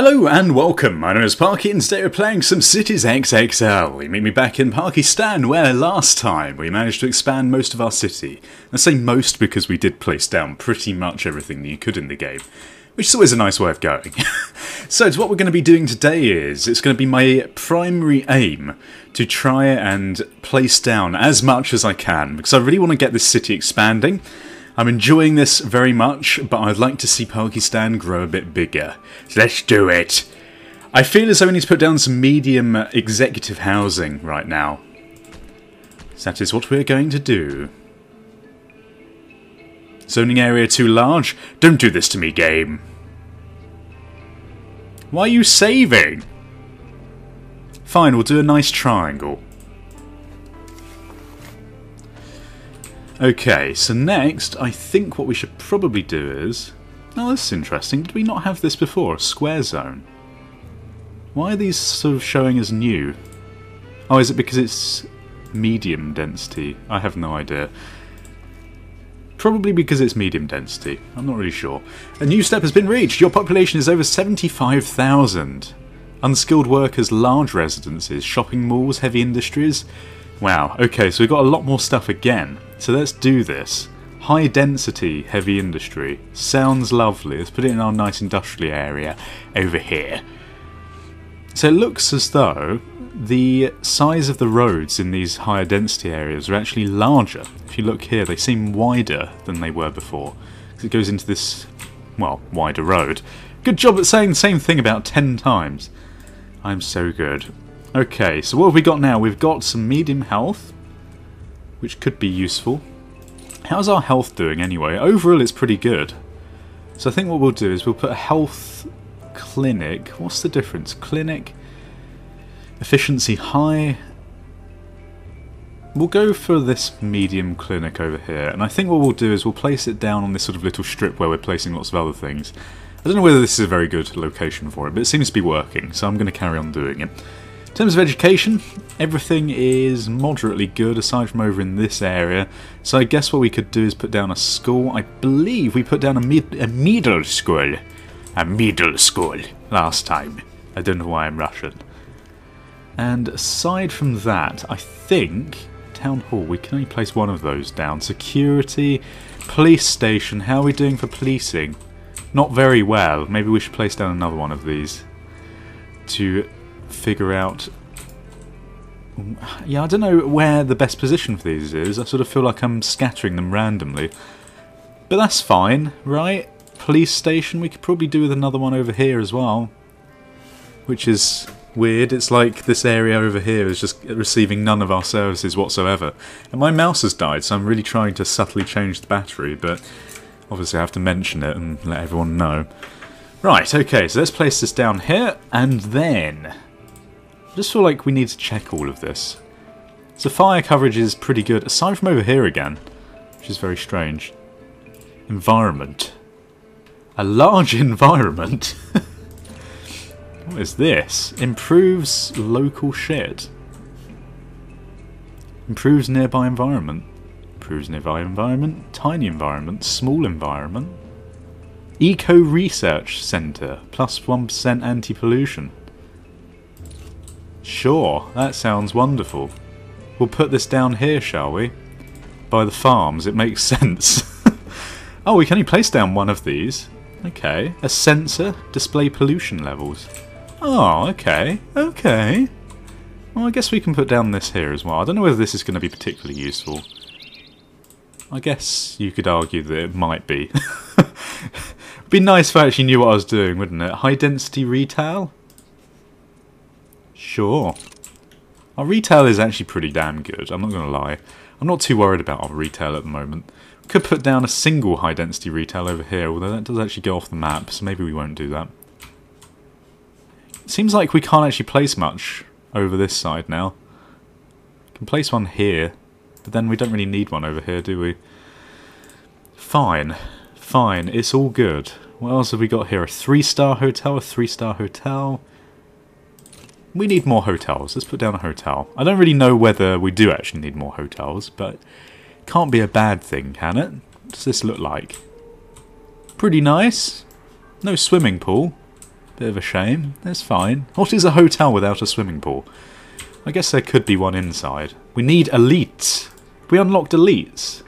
Hello and welcome, my name is Parky and today we're playing some Cities XXL. We meet me back in Pakistan where last time we managed to expand most of our city. I say most because we did place down pretty much everything that you could in the game, which is always a nice way of going. so what we're going to be doing today is, it's going to be my primary aim to try and place down as much as I can because I really want to get this city expanding. I'm enjoying this very much, but I'd like to see Pakistan grow a bit bigger. Let's do it. I feel as though we need to put down some medium executive housing right now. That is what we're going to do. Zoning area too large? Don't do this to me, game. Why are you saving? Fine, we'll do a nice triangle. Okay, so next, I think what we should probably do is... Oh, this is interesting. Did we not have this before? A square zone? Why are these sort of showing as new? Oh, is it because it's medium density? I have no idea. Probably because it's medium density. I'm not really sure. A new step has been reached. Your population is over 75,000. Unskilled workers, large residences, shopping malls, heavy industries. Wow, okay, so we've got a lot more stuff again. So let's do this. High density heavy industry. Sounds lovely. Let's put it in our nice industrial area over here. So it looks as though the size of the roads in these higher density areas are actually larger. If you look here, they seem wider than they were before. It goes into this, well, wider road. Good job at saying the same thing about 10 times. I'm so good. Okay, so what have we got now? We've got some medium health, which could be useful. How's our health doing anyway? Overall it's pretty good. So I think what we'll do is we'll put a health clinic. What's the difference? Clinic, efficiency high. We'll go for this medium clinic over here. And I think what we'll do is we'll place it down on this sort of little strip where we're placing lots of other things. I don't know whether this is a very good location for it, but it seems to be working, so I'm going to carry on doing it. In terms of education, everything is moderately good aside from over in this area. So I guess what we could do is put down a school. I believe we put down a, mid a middle school. A middle school last time. I don't know why I'm Russian. And aside from that, I think Town Hall, we can only place one of those down. Security, police station, how are we doing for policing? Not very well. Maybe we should place down another one of these to figure out yeah, I don't know where the best position for these is. I sort of feel like I'm scattering them randomly. But that's fine, right? Police station, we could probably do with another one over here as well. Which is weird. It's like this area over here is just receiving none of our services whatsoever. And my mouse has died, so I'm really trying to subtly change the battery, but obviously I have to mention it and let everyone know. Right, okay, so let's place this down here, and then just feel like we need to check all of this. So fire coverage is pretty good, aside from over here again, which is very strange. Environment. A large environment? what is this? Improves local shit. Improves nearby environment. Improves nearby environment. Tiny environment. Small environment. Eco Research Centre. Plus 1 anti-pollution. Sure, that sounds wonderful. We'll put this down here, shall we? By the farms, it makes sense. oh, we can only place down one of these. Okay. A sensor, display pollution levels. Oh, okay, okay. Well, I guess we can put down this here as well. I don't know whether this is going to be particularly useful. I guess you could argue that it might be. It'd be nice if I actually knew what I was doing, wouldn't it? High density retail? Sure. Our retail is actually pretty damn good, I'm not going to lie. I'm not too worried about our retail at the moment. Could put down a single high density retail over here, although that does actually go off the map, so maybe we won't do that. Seems like we can't actually place much over this side now. Can place one here, but then we don't really need one over here, do we? Fine. Fine, it's all good. What else have we got here? A three-star hotel, a three-star hotel... We need more hotels. Let's put down a hotel. I don't really know whether we do actually need more hotels, but can't be a bad thing, can it? What does this look like? Pretty nice. No swimming pool. Bit of a shame. That's fine. What is a hotel without a swimming pool? I guess there could be one inside. We need elites. We unlocked elites.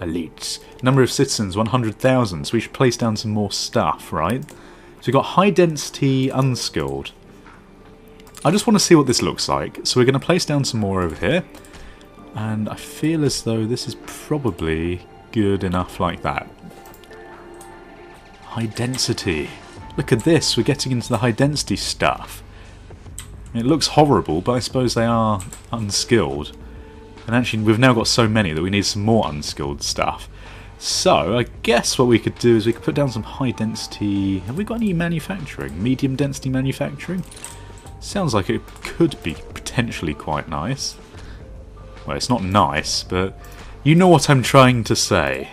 Elites. Number of citizens, 100,000. So we should place down some more stuff, right? So we've got high density unskilled. I just want to see what this looks like. So we're going to place down some more over here. And I feel as though this is probably good enough like that. High density. Look at this, we're getting into the high density stuff. It looks horrible, but I suppose they are unskilled. And actually, we've now got so many that we need some more unskilled stuff. So, I guess what we could do is we could put down some high density... Have we got any manufacturing? Medium density manufacturing? Sounds like it could be potentially quite nice. Well, it's not nice, but you know what I'm trying to say.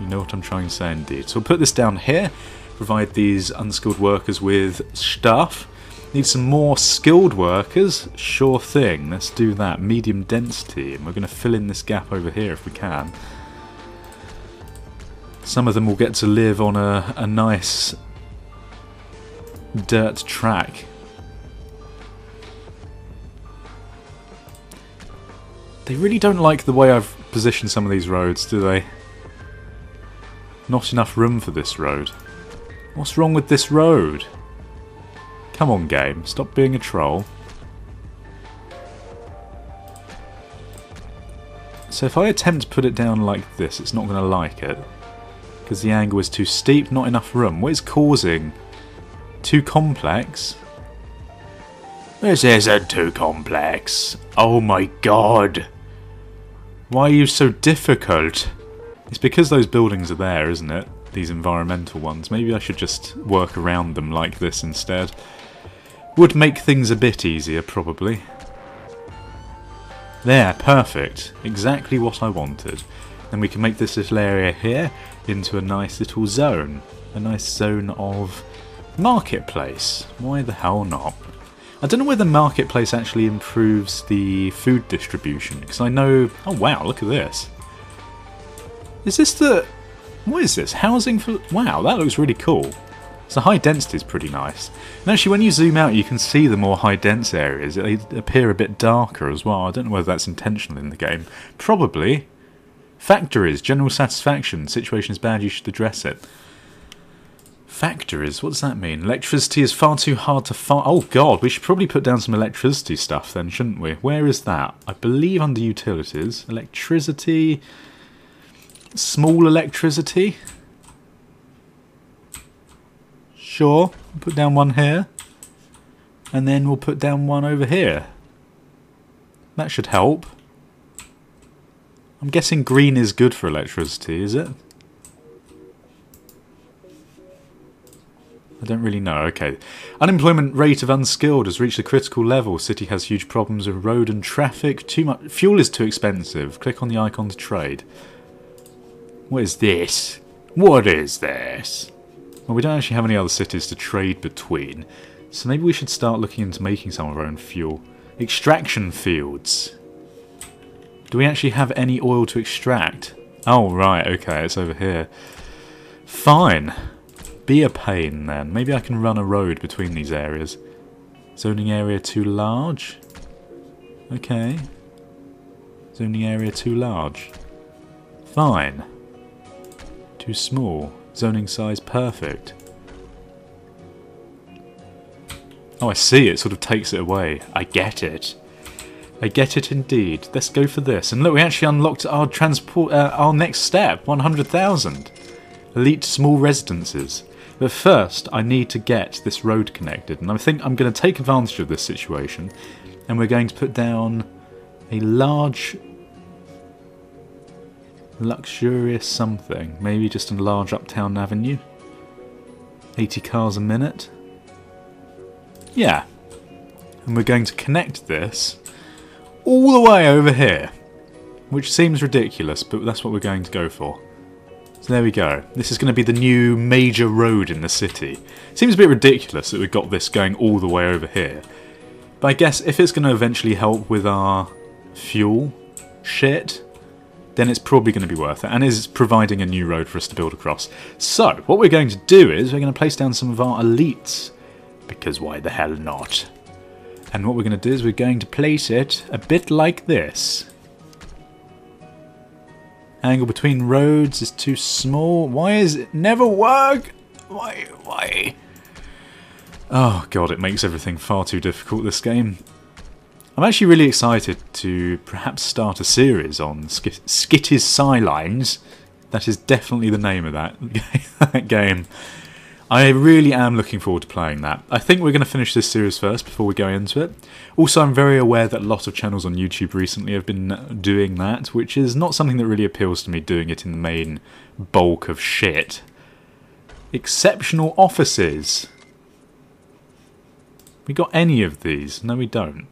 You know what I'm trying to say indeed. So we'll put this down here provide these unskilled workers with stuff. Need some more skilled workers? Sure thing, let's do that. Medium density, and we're going to fill in this gap over here if we can. Some of them will get to live on a, a nice dirt track. They really don't like the way I've positioned some of these roads, do they? Not enough room for this road. What's wrong with this road? Come on, game. Stop being a troll. So if I attempt to put it down like this, it's not going to like it. Because the angle is too steep, not enough room. What is causing? Too complex? This isn't too complex. Oh my god. Why are you so difficult? It's because those buildings are there, isn't it? these environmental ones. Maybe I should just work around them like this instead. Would make things a bit easier, probably. There, perfect. Exactly what I wanted. Then we can make this little area here into a nice little zone. A nice zone of marketplace. Why the hell not? I don't know whether the marketplace actually improves the food distribution, because I know... Oh wow, look at this. Is this the... What is this? Housing for... Wow, that looks really cool. So high density is pretty nice. And actually when you zoom out you can see the more high dense areas. They appear a bit darker as well. I don't know whether that's intentional in the game. Probably. Factories. General satisfaction. Situation is bad, you should address it. Factories, what does that mean? Electricity is far too hard to find. Oh god, we should probably put down some electricity stuff then, shouldn't we? Where is that? I believe under utilities. Electricity... Small electricity. Sure, put down one here. And then we'll put down one over here. That should help. I'm guessing green is good for electricity, is it? I don't really know. Okay. Unemployment rate of unskilled has reached a critical level. City has huge problems with road and traffic. Too much fuel is too expensive. Click on the icon to trade. What is this? What is this? Well, we don't actually have any other cities to trade between, so maybe we should start looking into making some of our own fuel. Extraction fields. Do we actually have any oil to extract? Oh, right, okay, it's over here. Fine. Be a pain, then. Maybe I can run a road between these areas. Zoning area too large? Okay. Zoning area too large. Fine. Too small. Zoning size perfect. Oh, I see. It sort of takes it away. I get it. I get it indeed. Let's go for this. And look, we actually unlocked our transport, uh, our next step, 100,000. Elite small residences. But first, I need to get this road connected. And I think I'm going to take advantage of this situation. And we're going to put down a large luxurious something. Maybe just a large uptown avenue. 80 cars a minute. Yeah. And we're going to connect this all the way over here. Which seems ridiculous, but that's what we're going to go for. So there we go. This is going to be the new major road in the city. Seems a bit ridiculous that we've got this going all the way over here. But I guess if it's going to eventually help with our fuel shit, then it's probably going to be worth it and is providing a new road for us to build across. So, what we're going to do is we're going to place down some of our elites Because why the hell not? And what we're going to do is we're going to place it a bit like this. Angle between roads is too small. Why is it never work? Why? Why? Oh god, it makes everything far too difficult, this game. I'm actually really excited to perhaps start a series on Sk Skitty's Skylines. That is definitely the name of that, that game. I really am looking forward to playing that. I think we're going to finish this series first before we go into it. Also, I'm very aware that a lot of channels on YouTube recently have been uh, doing that, which is not something that really appeals to me doing it in the main bulk of shit. Exceptional offices. We got any of these? No, we don't.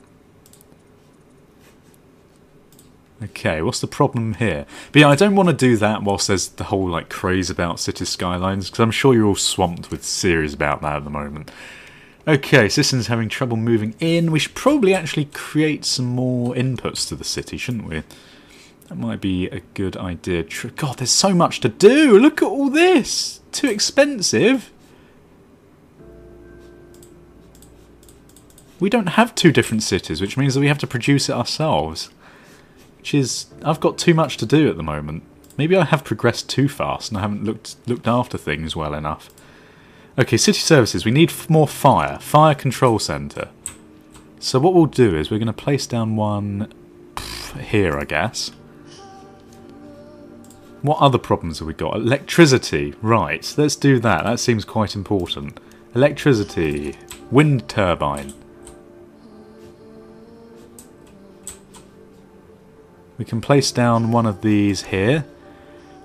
Okay, what's the problem here? But yeah, I don't want to do that whilst there's the whole like craze about City Skylines, because I'm sure you're all swamped with series about that at the moment. Okay, Citizens having trouble moving in. We should probably actually create some more inputs to the city, shouldn't we? That might be a good idea. God, there's so much to do! Look at all this! Too expensive! We don't have two different cities, which means that we have to produce it ourselves. Which is... I've got too much to do at the moment. Maybe I have progressed too fast and I haven't looked looked after things well enough. Okay, city services. We need more fire. Fire control centre. So what we'll do is we're going to place down one here, I guess. What other problems have we got? Electricity. Right, let's do that. That seems quite important. Electricity. Wind turbine. We can place down one of these here.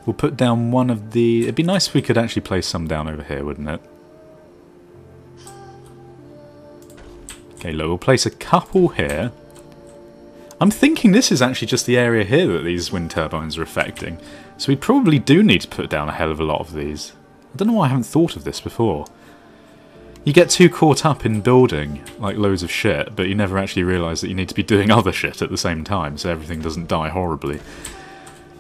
We'll put down one of the... It'd be nice if we could actually place some down over here, wouldn't it? Okay, look, we'll place a couple here. I'm thinking this is actually just the area here that these wind turbines are affecting. So we probably do need to put down a hell of a lot of these. I don't know why I haven't thought of this before. You get too caught up in building, like loads of shit, but you never actually realise that you need to be doing other shit at the same time, so everything doesn't die horribly.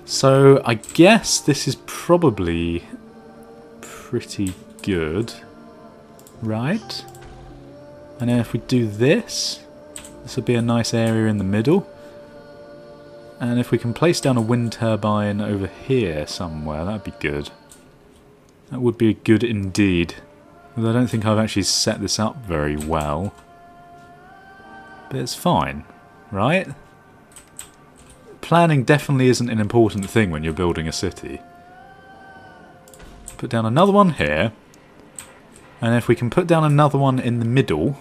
So I guess this is probably pretty good, right? And then if we do this, this will be a nice area in the middle. And if we can place down a wind turbine over here somewhere, that'd be good. That would be good indeed. I don't think I've actually set this up very well. But it's fine, right? Planning definitely isn't an important thing when you're building a city. Put down another one here. And if we can put down another one in the middle...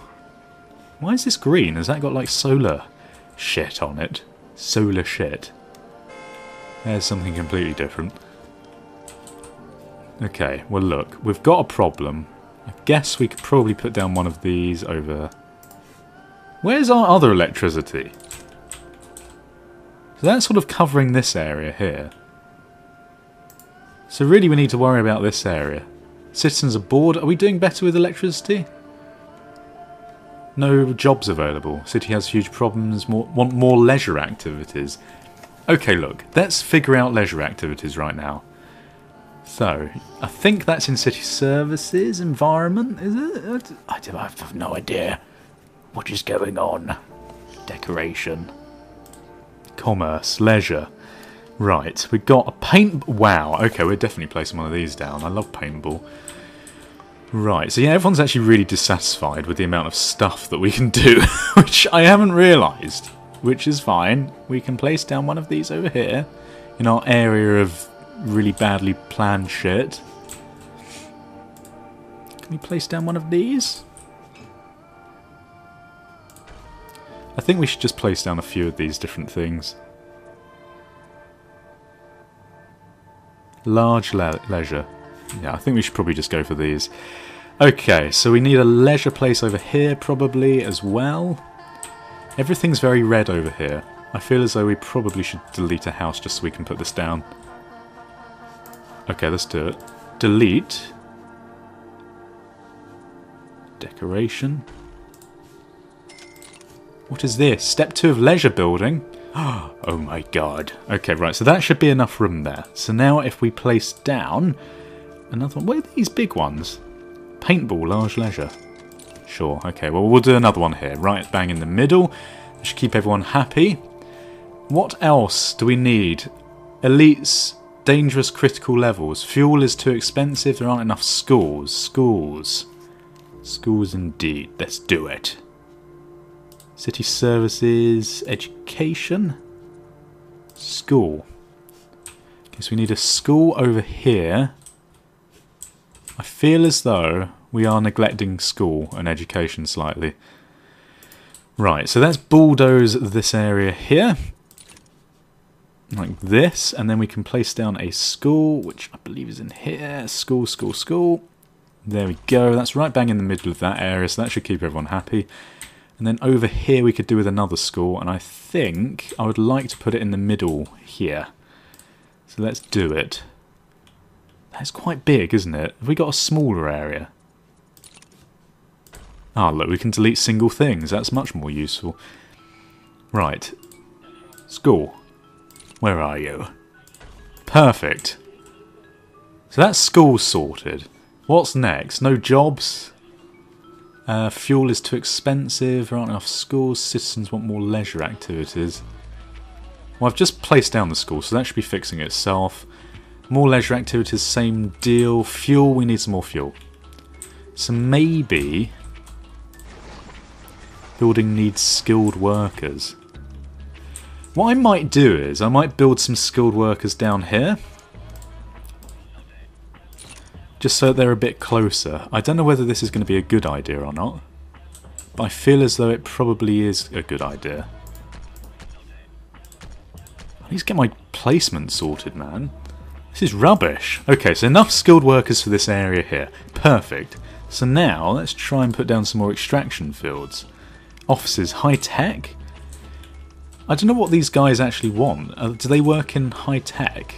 Why is this green? Has that got like solar shit on it? Solar shit. There's something completely different. Okay, well look, we've got a problem. I guess we could probably put down one of these over... Where's our other electricity? So that's sort of covering this area here. So really we need to worry about this area. Citizens are bored. Are we doing better with electricity? No jobs available. City has huge problems. More, want more leisure activities. Okay, look. Let's figure out leisure activities right now. So, I think that's in city services, environment, is it? I have no idea what is going on. Decoration. Commerce, leisure. Right, we've got a paint... Wow, okay, we're definitely placing one of these down. I love paintball. Right, so yeah, everyone's actually really dissatisfied with the amount of stuff that we can do, which I haven't realised, which is fine. We can place down one of these over here in our area of really badly planned shit. Can we place down one of these? I think we should just place down a few of these different things. Large le leisure. Yeah, I think we should probably just go for these. Okay, so we need a leisure place over here probably as well. Everything's very red over here. I feel as though we probably should delete a house just so we can put this down. Okay, let's do it. Delete. Decoration. What is this? Step 2 of leisure building? Oh my god. Okay, right, so that should be enough room there. So now if we place down another one. Where are these big ones? Paintball, large leisure. Sure, okay, well we'll do another one here. Right bang in the middle. Should keep everyone happy. What else do we need? Elites, dangerous critical levels. Fuel is too expensive, there aren't enough schools. Schools. Schools indeed. Let's do it. City services, education, school. Okay, so we need a school over here. I feel as though we are neglecting school and education slightly. Right, so let's bulldoze this area here. Like this, and then we can place down a school, which I believe is in here. School, school, school. There we go, that's right bang in the middle of that area, so that should keep everyone happy. And then over here we could do with another school, and I think I would like to put it in the middle here. So let's do it. That's quite big, isn't it? Have we got a smaller area? Ah, oh, look, we can delete single things. That's much more useful. Right. School. Where are you? Perfect. So that's school sorted. What's next? No jobs? Uh, fuel is too expensive, there aren't enough schools, citizens want more leisure activities. Well, I've just placed down the school, so that should be fixing itself. More leisure activities, same deal. Fuel, we need some more fuel. So maybe... Building needs skilled workers. What I might do is, I might build some skilled workers down here just so they're a bit closer. I don't know whether this is going to be a good idea or not, but I feel as though it probably is a good idea. I need to get my placement sorted, man. This is rubbish. Okay, so enough skilled workers for this area here. Perfect. So now, let's try and put down some more extraction fields. Offices, high tech? I don't know what these guys actually want. Uh, do they work in high tech?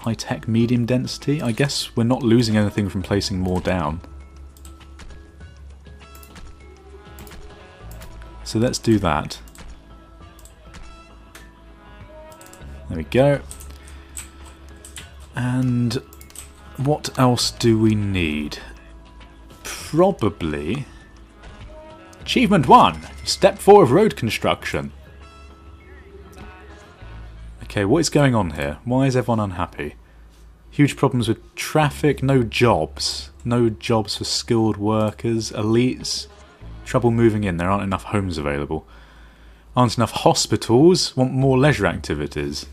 High-tech medium density. I guess we're not losing anything from placing more down. So let's do that. There we go. And what else do we need? Probably... Achievement 1! Step 4 of road construction. Okay, what is going on here? Why is everyone unhappy? Huge problems with traffic, no jobs. No jobs for skilled workers, elites. Trouble moving in, there aren't enough homes available. Aren't enough hospitals, want more leisure activities.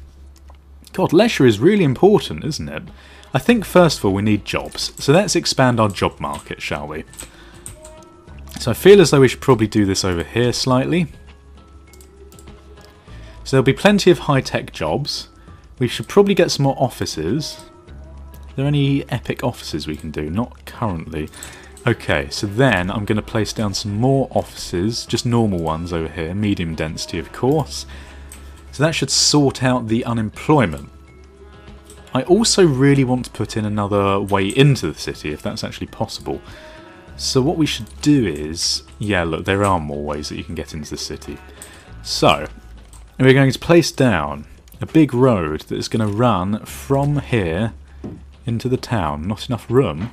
God, leisure is really important, isn't it? I think first of all we need jobs. So let's expand our job market, shall we? So I feel as though we should probably do this over here slightly. So there'll be plenty of high-tech jobs. We should probably get some more offices. Are there any epic offices we can do? Not currently. Okay, so then I'm going to place down some more offices, just normal ones over here, medium density of course. So that should sort out the unemployment. I also really want to put in another way into the city, if that's actually possible. So what we should do is... Yeah, look, there are more ways that you can get into the city. So, and we're going to place down a big road that is going to run from here into the town. Not enough room.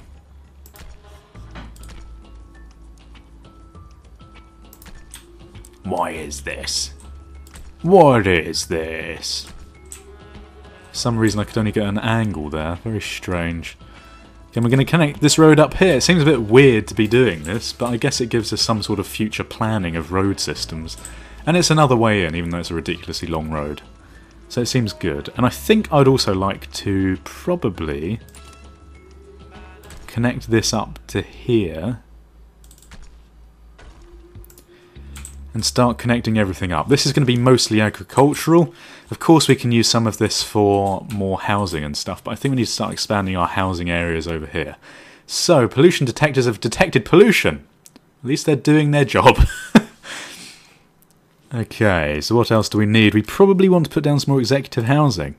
Why is this? What is this? For some reason I could only get an angle there. Very strange. Okay, we're going to connect this road up here. It seems a bit weird to be doing this, but I guess it gives us some sort of future planning of road systems. And it's another way in, even though it's a ridiculously long road. So it seems good. And I think I'd also like to probably connect this up to here. And start connecting everything up. This is going to be mostly agricultural. Of course we can use some of this for more housing and stuff, but I think we need to start expanding our housing areas over here. So, pollution detectors have detected pollution. At least they're doing their job. Okay, so what else do we need? We probably want to put down some more executive housing.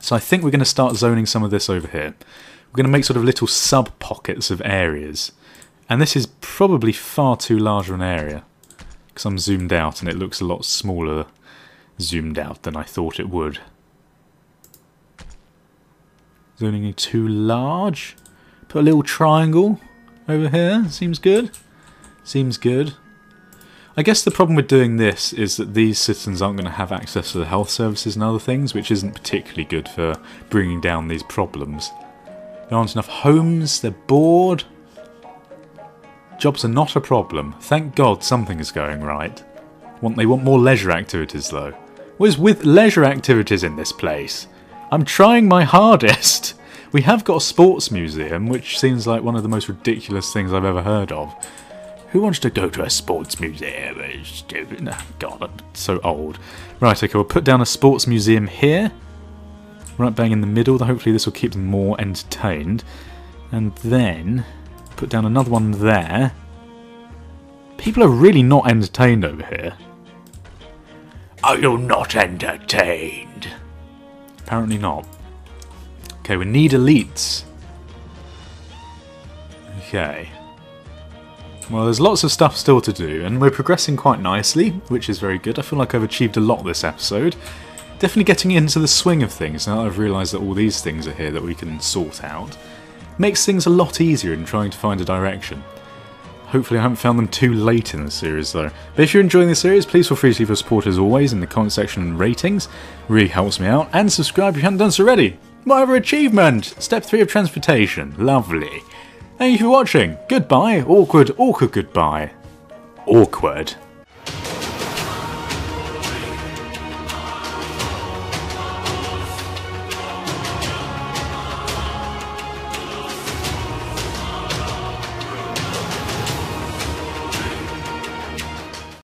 So I think we're going to start zoning some of this over here. We're going to make sort of little sub-pockets of areas. And this is probably far too large an area. Because I'm zoomed out and it looks a lot smaller zoomed out than I thought it would. Zoning too large. Put a little triangle. over here. Seems good. Seems good. I guess the problem with doing this is that these citizens aren't going to have access to the health services and other things, which isn't particularly good for bringing down these problems. There aren't enough homes, they're bored. Jobs are not a problem. Thank God something is going right. Want They want more leisure activities though. What is with leisure activities in this place? I'm trying my hardest. We have got a sports museum, which seems like one of the most ridiculous things I've ever heard of. Who wants to go to a sports museum? It's stupid. No, God, I'm so old. Right, okay, we'll put down a sports museum here. Right bang in the middle. Hopefully this will keep them more entertained. And then put down another one there. People are really not entertained over here. Are you not entertained? Apparently not. Okay, we need elites. Okay. Well, there's lots of stuff still to do, and we're progressing quite nicely, which is very good. I feel like I've achieved a lot this episode. Definitely getting into the swing of things now that I've realised that all these things are here that we can sort out. Makes things a lot easier in trying to find a direction. Hopefully I haven't found them too late in the series though. But if you're enjoying the series, please feel free to leave your support as always in the comment section and ratings. Really helps me out. And subscribe if you haven't done so already. Whatever achievement! Step 3 of transportation. Lovely. Thank you for watching. Goodbye. Awkward, awkward goodbye. Awkward.